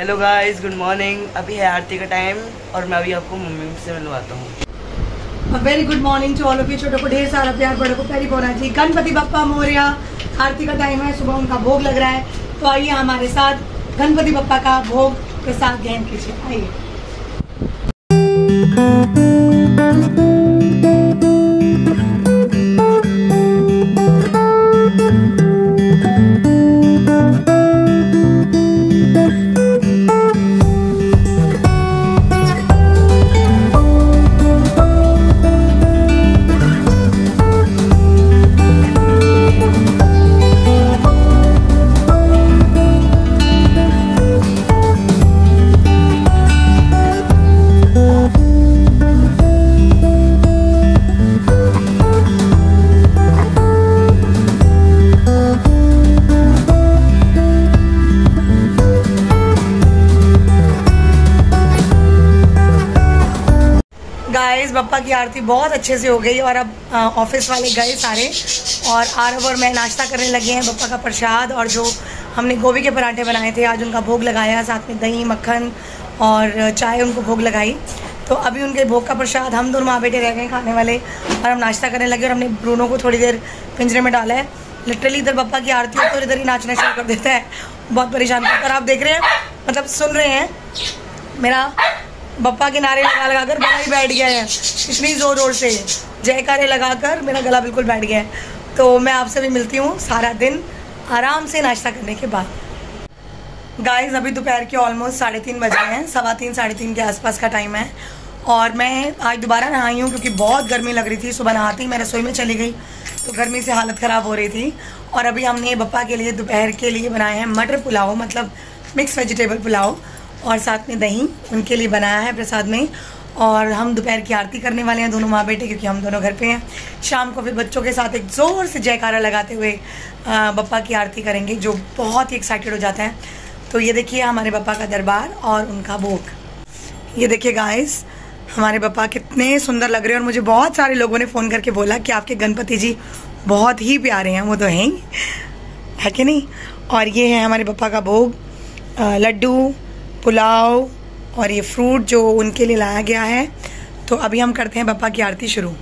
Hello guys good morning अभी है आरती का टाइम और मैं अभी आपको मम्मी से मिलवाता हूँ। Very good morning to all of you छोटों को ढेर सारा प्यार, बड़ों को प्यारी बोरा जी। गणपति बप्पा मोरिया, आरती का टाइम है, सुबह उनका भोग लग रहा है। तो आइए हमारे साथ गणपति बप्पा का भोग प्रसाद ग्रहण कीजिए। आइए। गाइस बप्पा की आरती बहुत अच्छे से हो गई और अब ऑफ़िस वाले गए सारे और आरब और मैं नाश्ता करने लगे हैं बप्पा का प्रसाद और जो हमने गोभी के पराठे बनाए थे, आज उनका भोग लगाया, साथ में दही, मक्खन और चाय उनको भोग लगाई। तो अभी उनके भोग का प्रसाद हम दोनों माँ बेटे रह गए खाने वाले और हम नाश्ता करने लगे और हमने ब्रूनो को थोड़ी देर पिंजरे में डाला है। लिटरली इधर पप्पा की आरती हो तो इधर ही नाचना शुरू कर देता है। बहुत परेशान करता और आप देख रहे हैं मतलब सुन रहे हैं, मेरा बप्पा के नारे लगा लगा कर गला ही बैठ गया है। इतनी ज़ोर ज़ोर से। जयकारे लगाकर मेरा गला बिल्कुल बैठ गया है। तो मैं आपसे भी मिलती हूँ सारा दिन आराम से नाश्ता करने के बाद। गाइस अभी दोपहर के ऑलमोस्ट साढ़े तीन बजे हैं। सवा तीन, साढ़े तीन के आसपास का टाइम है। और मैं आज दोबारा नहाई हूँ क्योंकि बहुत गर्मी लग रही थी। सुबह नहाती मैं रसोई में चली गई। तो गर्मी से हालत ख़राब हो रही थी। और अभी हमने बप्पा के लिए दोपहर के लिए बनाए हैं मटर पुलाव मतलब मिक्स वेजिटेबल पुलाव। और साथ में दही उनके लिए बनाया है प्रसाद में। और हम दोपहर की आरती करने वाले हैं दोनों माँ बेटे क्योंकि हम दोनों घर पे हैं। शाम को फिर बच्चों के साथ एक ज़ोर से जयकारा लगाते हुए बप्पा की आरती करेंगे, जो बहुत ही एक्साइटेड हो जाते हैं। तो ये देखिए हमारे बप्पा का दरबार और उनका भोग। ये देखिए गाइस हमारे बप्पा कितने सुंदर लग रहे हैं, और मुझे बहुत सारे लोगों ने फ़ोन करके बोला कि आपके गणपति जी बहुत ही प्यारे हैं, वो तो हैं है। कि नहीं? और ये है हमारे पप्पा का भोग लड्डू पुलाव और ये फ्रूट जो उनके लिए लाया गया है तो अभी हम करते हैं पप्पा की आरती शुरू।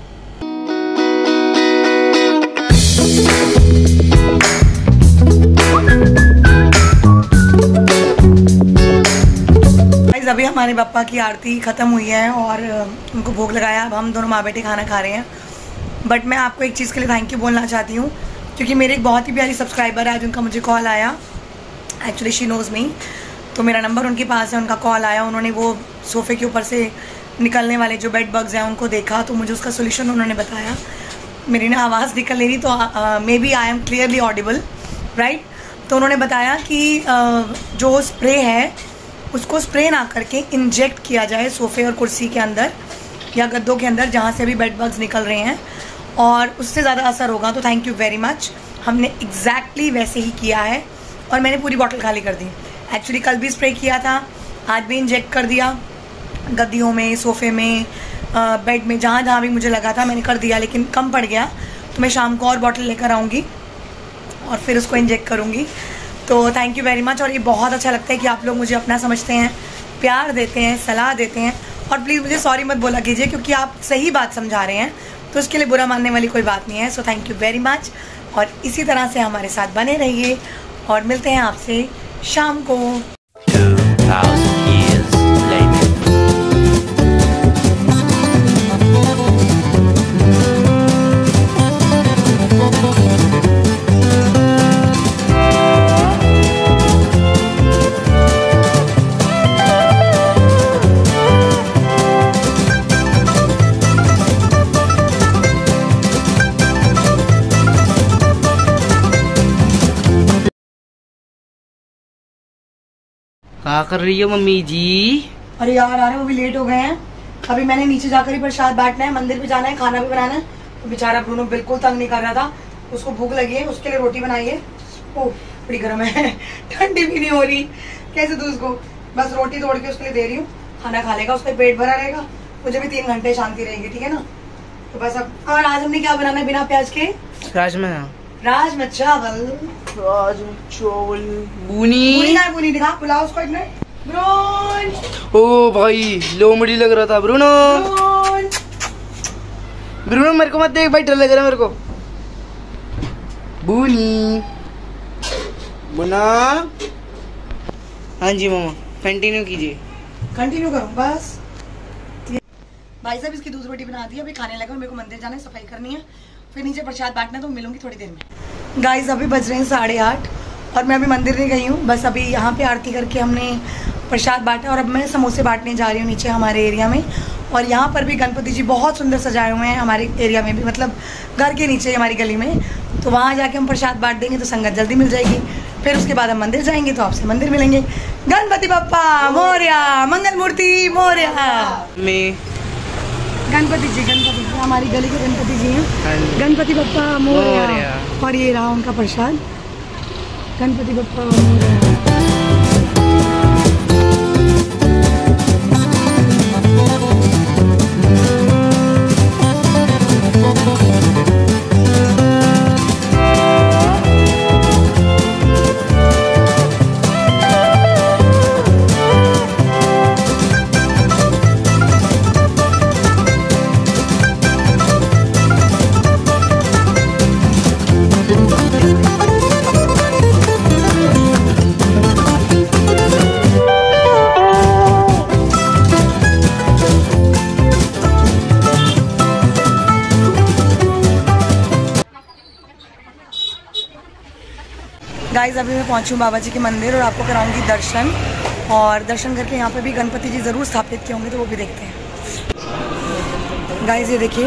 अभी हमारे पप्पा की आरती ख़त्म हुई है और उनको भोग लगाया। अब हम दोनों माँ बेटे खाना खा रहे हैं। बट मैं आपको एक चीज़ के लिए थैंक यू बोलना चाहती हूँ, क्योंकि मेरे एक बहुत ही प्यारी सब्सक्राइबर है आज उनका मुझे कॉल आया। एक्चुअली शी नोज़ मी तो मेरा नंबर उनके पास है, उनका कॉल आया, उन्होंने वो सोफ़े के ऊपर से निकलने वाले जो बेड बग्स हैं उनको देखा तो मुझे उसका सोल्यूशन उन्होंने बताया। मेरी ना आवाज़ निकल नहीं रही तो maybe I am clearly audible right तो उन्होंने बताया कि जो स्प्रे है, उसको स्प्रे ना करके इंजेक्ट किया जाए सोफ़े और कुर्सी के अंदर या गद्दों के अंदर, जहाँ से अभी बेड बग्स निकल रहे हैं। और उससे ज़्यादा असर होगा तो थैंक यू वेरी मच हमने एग्जैक्टली exactly वैसे ही किया है और मैंने पूरी बॉटल खाली कर दी। एक्चुअली कल भी स्प्रे किया था। आज भी इंजेक्ट कर दिया। गद्दियों में, सोफ़े में बेड में, जहाँ जहाँ भी मुझे लगा था, मैंने कर दिया, लेकिन कम पड़ गया। तो मैं शाम को और बॉटल लेकर आऊँगी और फिर उसको इंजेक्ट करूँगी। तो थैंक यू वेरी मच और ये बहुत अच्छा लगता है कि आप लोग मुझे अपना समझते हैं, प्यार देते हैं, सलाह देते हैं। और प्लीज़ मुझे सॉरी मत बोला कीजिए, क्योंकि आप सही बात समझा रहे हैं। तो उसके लिए बुरा मानने वाली कोई बात नहीं है। So thank you very much और इसी तरह से हमारे साथ बने रहिए और मिलते हैं आपसे शाम क्या कर रही हो मम्मी जी? अरे यार आ रहे वो भी लेट हो गए हैं। अभी मैंने नीचे जाकर ही प्रसाद बांटना है मंदिर पे जाना है खाना भी बनाना है। तो बेचारा ब्रूनो बिल्कुल तंग नहीं कर रहा था। उसको भूख लगी है उसके लिए रोटी बनाई है। ओ बड़ी गर्म है। ठंडी भी नहीं हो रही। कैसे दूँ उसको? बस रोटी तोड़ के उसके लिए दे रही हूँ। खाना खा लेगा उसका पेट भरा रहेगा। मुझे भी तीन घंटे शांति रहेगी ठीक है ना? तो बस अब और आज हमने क्या बनाना है बिना प्याज के? राजमा। राजमा चावल। राजमा चावल। बुनी। ना है दिखा पुलाव उसको एक मिनट ब्रोन ओ भाई लोमड़ी लग रहा था ब्रूनो। ब्रूनो मेरे को मत देख भाई डर लग रहा है मेरे को। बूनी। बुना। हाँ जी मामा कंटिन्यू कीजिए। कंटिन्यू करूँ बस। भाई साहब इसकी दूसरी रोटी बना दी अभी खाने लगा मेरे को मंदिर जाना है सफ़ाई करनी है। फिर नीचे प्रसाद बांटना तो मिलूँगी थोड़ी देर में। गाइस अभी बज रहे हैं साढ़े आठ और मैं अभी मंदिर नहीं गई हूँ। बस अभी यहाँ पे आरती करके हमने प्रसाद बांटा और अब मैं समोसे बांटने जा रही हूँ नीचे हमारे एरिया में। और यहाँ पर भी गणपति जी बहुत सुंदर सजाए हुए हैं हमारे एरिया में भी मतलब घर के नीचे हमारी गली में। तो वहाँ जाके हम प्रसाद बांट देंगे तो संगत जल्दी मिल जाएगी। फिर उसके बाद हम मंदिर जाएँगे तो आपसे मंदिर मिलेंगे। गणपति बप्पा मोर्या मंगल मूर्ति मोर्या। मैं गणपति जी गणपति हमारी गली के गणपति जी हैं। हाँ गणपति बप्पा मोरिया मोरया। और ये रहा उनका प्रसाद। गणपति बप्पा मोरया। गाइस अभी मैं पहुँची हूँ बाबा जी के मंदिर और आपको कराऊँगी दर्शन। और दर्शन करके यहाँ पे भी गणपति जी ज़रूर स्थापित किए होंगे तो वो भी देखते हैं। गाइस ये देखिए,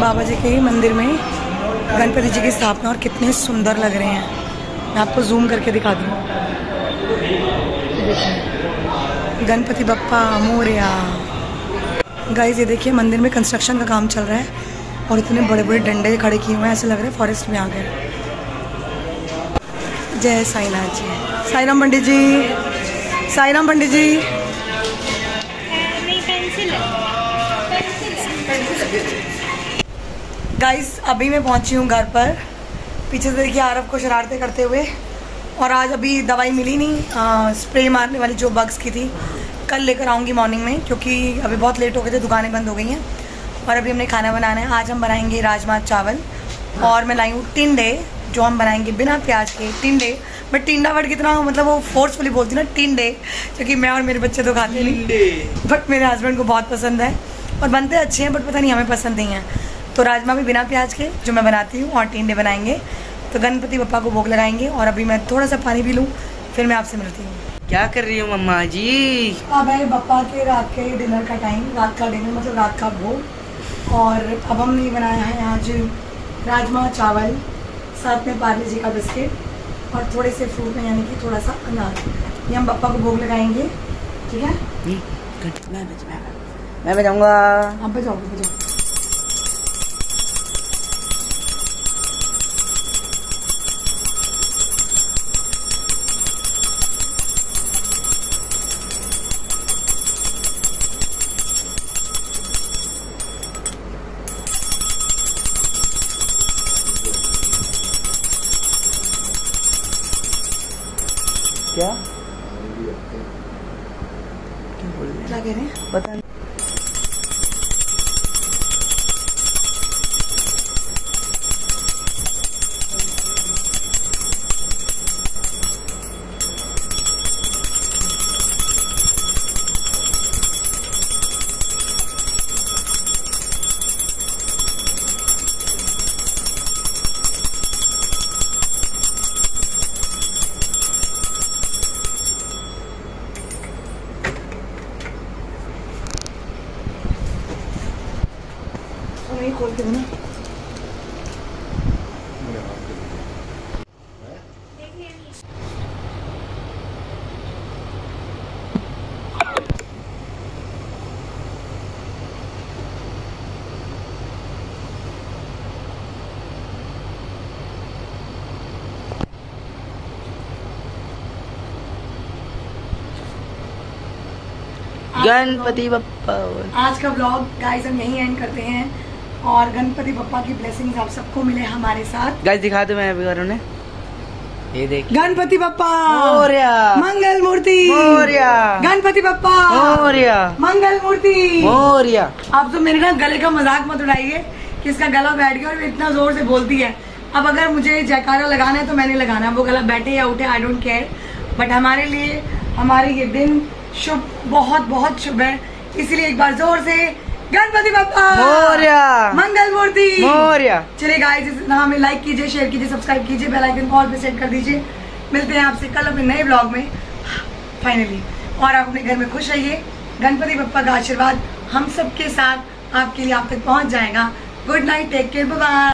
बाबा जी के मंदिर में गणपति जी की स्थापना और कितने सुंदर लग रहे हैं। मैं आपको जूम करके दिखा दूँ। गणपति बप्पा, मोरया। गाइस ये देखिए, मंदिर में कंस्ट्रक्शन का काम चल रहा है और इतने बड़े बड़े डंडे खड़े किए हुए हैं, ऐसे लग रहा है फॉरेस्ट में आ गए। जय साईनाथ जी। साईराम पंडित जी। साईराम पंडित जी। गाइस अभी मैं पहुँची हूँ घर पर। पीछे से देखिए आरब को शरारतें करते हुए। और आज अभी दवाई मिली नहीं आ, स्प्रे मारने वाली जो बग्स की थी कल लेकर आऊँगी मॉर्निंग में क्योंकि अभी बहुत लेट हो गए थे दुकानें बंद हो गई हैं। और अभी हमने खाना बनाना है। आज हम बनाएँगे राजमा चावल। और मैं लाई हूँ टिंडे। जो हम बनाएँगे बिना प्याज के टिंडे। मैं टिंडा वर्ड कितना मतलब वो फोर्सफुली बोलती ना टिंडे क्योंकि मैं और मेरे बच्चे तो खाते नहीं। बट मेरे हस्बैंड को बहुत पसंद है। और बनते अच्छे हैं बट पता नहीं हमें पसंद नहीं है। तो राजमा भी बिना प्याज के जो मैं बनाती हूँ और टिंडे बनाएँगे। तो गणपति पप्पा को भोग लगाएँगे और अभी मैं थोड़ा सा पानी पी लूँ फिर मैं आपसे मिलती हूँ। क्या कर रही हो मम्मा जी? अब है बप्पा के रात के डिनर का टाइम रात का डिनर मतलब रात का भोग। और अब हमने बनाया है आज राजमा चावल। साथ में पार्ले जी का बिस्किट और थोड़े से फ्रूट में यानी कि थोड़ा सा अनार। ये हम पप्पा को भोग लगाएँगे। ठीक है? मैं बच मैं मैं बजाऊँगा आप बजाओ बजाओ क्या? क्या बोल रहे हैं? पता नहीं। नहीं खोल के दो ना गणपति बप्पा। आज का ब्लॉग गाइस हम यहीं एंड करते हैं। और गणपति बप्पा की ब्लेसिंग्स आप सबको मिले हमारे साथ। गाइस दिखा दो मैं अभी उन्हें ये देख। गणपति बप्पा। मोरया। मंगल मूर्ति। मोरया। गणपति बप्पा। मोरया। मंगल मूर्ति। मोरया। आप तो मेरे ना गले का मज़ाक मत उड़ाइए कि इसका गला बैठ गया और इतना ज़ोर से बोलती है। अब अगर मुझे जयकारा लगाना है तो मैंने लगाना है। वो गला बैठे या उठे आई डोंट केयर बट हमारे लिए हमारे ये दिन शुभ बहुत बहुत शुभ है। इसीलिए एक बार ज़ोर से गणपति बप्पा! मौर्य! मंगल मूर्ति मौर्य! चलिए गाइस इस हमें लाइक कीजिए शेयर कीजिए सब्सक्राइब कीजिए बेल आइकन ऑल पे सेट कर दीजिए। मिलते हैं आपसे कल अपने नए ब्लॉग में। फाइनली और आप अपने घर में खुश रहिए। गणपति बप्पा का आशीर्वाद हम सबके साथ आपके लिए आप तक पहुँच जाएगा। Good night take care bye